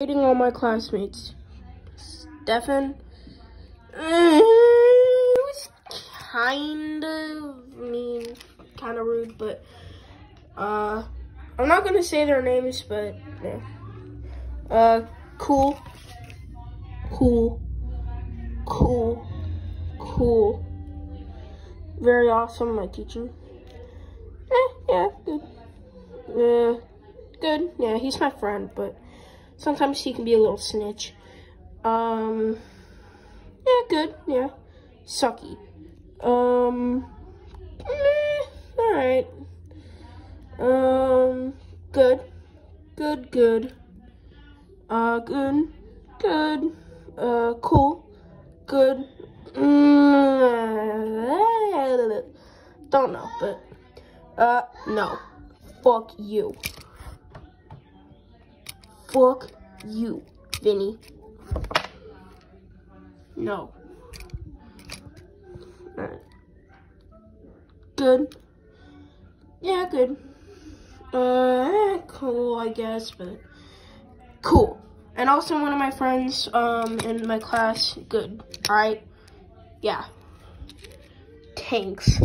Rating all my classmates. Stefan. Uh, was kind of, mean, kind of rude, but, uh, I'm not gonna say their names, but, yeah. Uh, cool. Cool. Cool. Cool. Very awesome, my teacher. Eh, yeah, good. Yeah, good. Yeah, he's my friend, but sometimes he can be a little snitch. Um, yeah, good. Yeah, sucky. Um, eh, all right. Um, good, good, good. Uh, good, good. Uh, cool, good. Mm, don't know, but uh, no. Fuck you. Fuck you, Vinny. No. Good. Yeah, good. Uh, cool, I guess, but cool. And also one of my friends, um, in my class, good. Alright? Yeah. Thanks.